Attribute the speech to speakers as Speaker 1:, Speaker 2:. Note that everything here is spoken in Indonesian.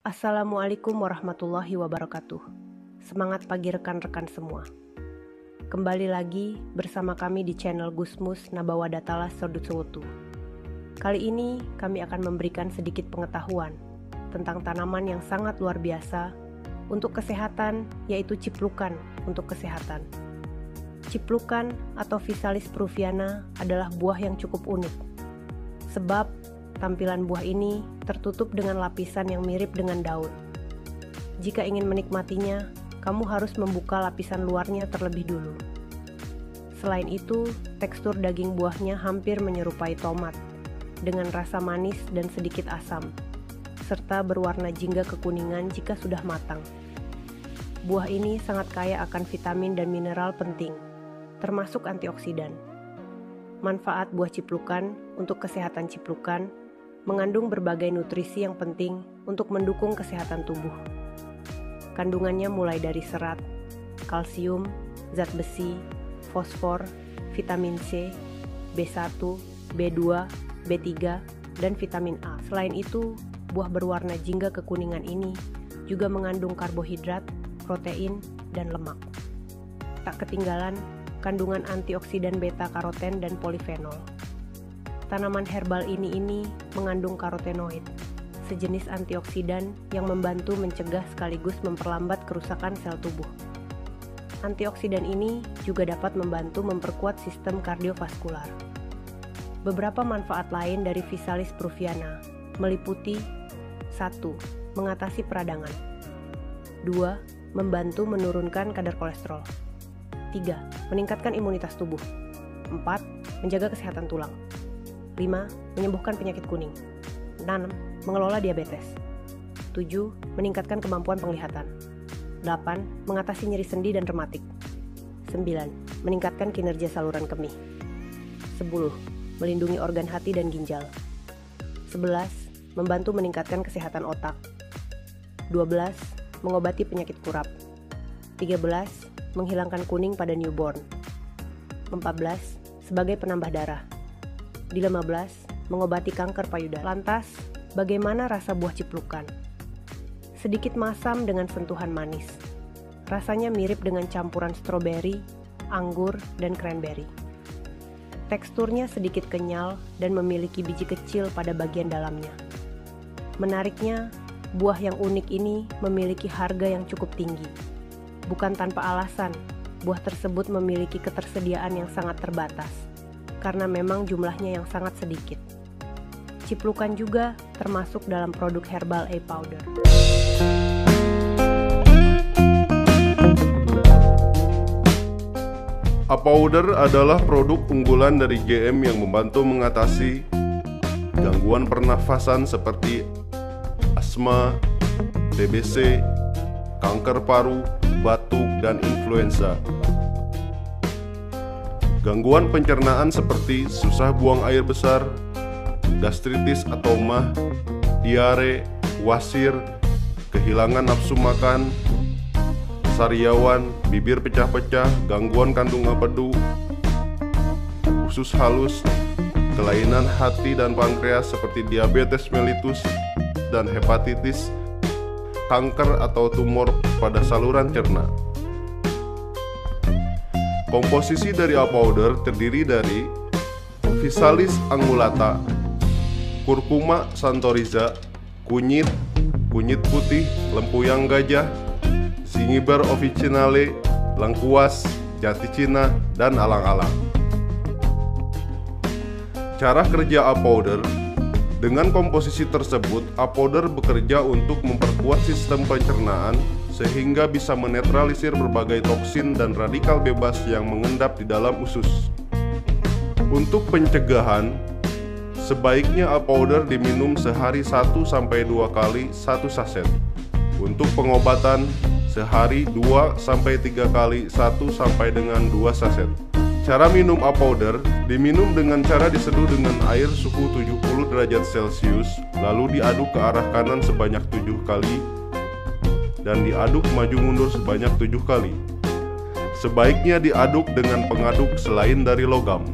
Speaker 1: Assalamualaikum warahmatullahi wabarakatuh. Semangat pagi rekan-rekan semua. Kembali lagi bersama kami di channel Gusmus Nabawa Datala Sodut Suwutu. Kali ini kami akan memberikan sedikit pengetahuan tentang tanaman yang sangat luar biasa untuk kesehatan, yaitu ciplukan untuk kesehatan. Ciplukan atau Visalis pruviana adalah buah yang cukup unik. Sebab Tampilan buah ini tertutup dengan lapisan yang mirip dengan daun. Jika ingin menikmatinya, kamu harus membuka lapisan luarnya terlebih dulu. Selain itu, tekstur daging buahnya hampir menyerupai tomat, dengan rasa manis dan sedikit asam, serta berwarna jingga kekuningan jika sudah matang. Buah ini sangat kaya akan vitamin dan mineral penting, termasuk antioksidan. Manfaat buah ciplukan untuk kesehatan ciplukan mengandung berbagai nutrisi yang penting untuk mendukung kesehatan tubuh. Kandungannya mulai dari serat, kalsium, zat besi, fosfor, vitamin C, B1, B2, B3, dan vitamin A. Selain itu, buah berwarna jingga kekuningan ini juga mengandung karbohidrat, protein, dan lemak. Tak ketinggalan kandungan antioksidan beta karoten dan polifenol. Tanaman herbal ini ini mengandung karotenoid, sejenis antioksidan yang membantu mencegah sekaligus memperlambat kerusakan sel tubuh. Antioksidan ini juga dapat membantu memperkuat sistem kardiovaskular. Beberapa manfaat lain dari Visalis pruviana meliputi 1. Mengatasi peradangan 2. Membantu menurunkan kadar kolesterol 3. Meningkatkan imunitas tubuh 4. Menjaga kesehatan tulang 5. Menyembuhkan penyakit kuning 6. Mengelola diabetes 7. Meningkatkan kemampuan penglihatan 8. Mengatasi nyeri sendi dan rematik 9. Meningkatkan kinerja saluran kemih 10. Melindungi organ hati dan ginjal 11. Membantu meningkatkan kesehatan otak 12. Mengobati penyakit kurap 13. Menghilangkan kuning pada newborn 14. Sebagai penambah darah di 15, mengobati kanker payudara. Lantas, bagaimana rasa buah ciplukan? Sedikit masam dengan sentuhan manis. Rasanya mirip dengan campuran stroberi, anggur, dan cranberry. Teksturnya sedikit kenyal dan memiliki biji kecil pada bagian dalamnya. Menariknya, buah yang unik ini memiliki harga yang cukup tinggi. Bukan tanpa alasan, buah tersebut memiliki ketersediaan yang sangat terbatas karena memang jumlahnya yang sangat sedikit. Ciplukan juga termasuk dalam produk herbal A powder.
Speaker 2: A powder adalah produk unggulan dari GM yang membantu mengatasi gangguan pernafasan seperti asma, TBC, kanker paru, batuk, dan influenza. Gangguan pencernaan seperti susah buang air besar, gastritis atau mah, diare, wasir, kehilangan nafsu makan, sariawan, bibir pecah-pecah, gangguan kandung empedu, usus halus, kelainan hati dan pankreas seperti diabetes mellitus dan hepatitis, kanker atau tumor pada saluran cerna. Komposisi dari A powder terdiri dari Visalis angulata, kurkuma santoriza, kunyit, kunyit putih, lempuyang gajah, singiber officinale, lengkuas, jati cina, dan alang-alang. Cara kerja A powder dengan komposisi tersebut, A powder bekerja untuk memperkuat sistem pencernaan sehingga bisa menetralisir berbagai toksin dan radikal bebas yang mengendap di dalam usus. Untuk pencegahan, sebaiknya A powder diminum sehari 1 sampai 2 kali 1 saset. Untuk pengobatan sehari 2 sampai 3 kali 1 sampai dengan 2 saset. Cara minum A powder diminum dengan cara diseduh dengan air suhu 70 derajat Celcius lalu diaduk ke arah kanan sebanyak 7 kali dan diaduk maju mundur sebanyak 7 kali. Sebaiknya diaduk dengan pengaduk selain dari logam.